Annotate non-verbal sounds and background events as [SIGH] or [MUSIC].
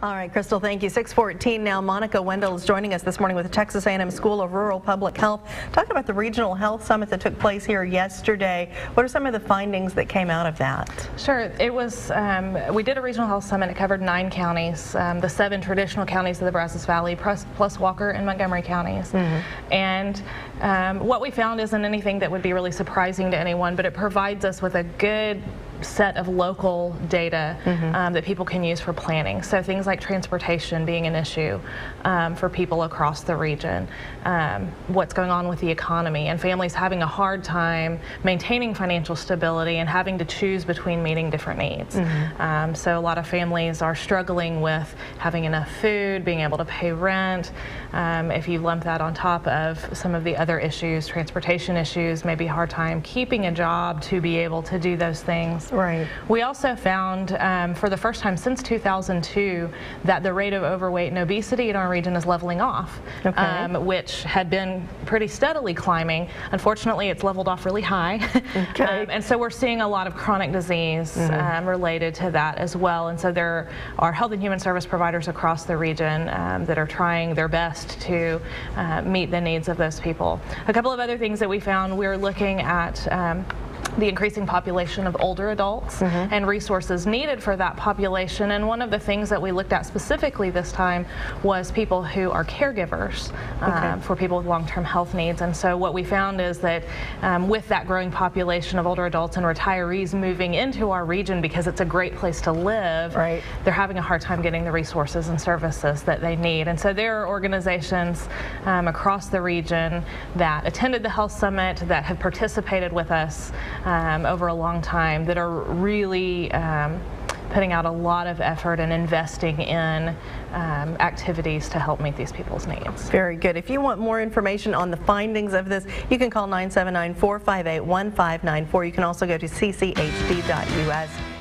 All right, Crystal, thank you. 614 now. Monica Wendel is joining us this morning with the Texas A&M School of Rural Public Health, talking about the Regional Health Summit that took place here yesterday. What are some of the findings that came out of that? Sure. It was, um, we did a Regional Health Summit. It covered nine counties, um, the seven traditional counties of the Brazos Valley, plus, plus Walker and Montgomery counties. Mm-hmm. And um, what we found isn't anything that would be really surprising to anyone, but it provides us with a good set of local data mm-hmm. um, that people can use for planning. So things like transportation being an issue um, for people across the region, um, what's going on with the economy, and families having a hard time maintaining financial stability and having to choose between meeting different needs. Mm-hmm. Um, so a lot of families are struggling with having enough food, being able to pay rent. Um, if you lump that on top of some of the other issues, transportation issues, maybe a hard time keeping a job to be able to do those things. Right. We also found um, for the first time since 2002 that the rate of overweight and obesity in our region is leveling off, okay. um, which had been pretty steadily climbing. Unfortunately, it's leveled off really high. [LAUGHS] Okay. um, and so we're seeing a lot of chronic disease mm -hmm. related to that as well. And so there are health and human service providers across the region um, that are trying their best to uh, meet the needs of those people. A couple of other things that we found, we we're looking at um, the increasing population of older adults mm -hmm. and resources needed for that population. And one of the things that we looked at specifically this time was people who are caregivers okay. um, for people with long-term health needs. And so what we found is that um, with that growing population of older adults and retirees moving into our region because it's a great place to live, right. they're having a hard time getting the resources and services that they need. And so there are organizations um, across the region that attended the Health Summit that have participated with us um, over a long time that are really um, putting out a lot of effort and investing in um, activities to help meet these people's needs. Very good. If you want more information on the findings of this, you can call 979 458 1594. You can also go to cchd.us.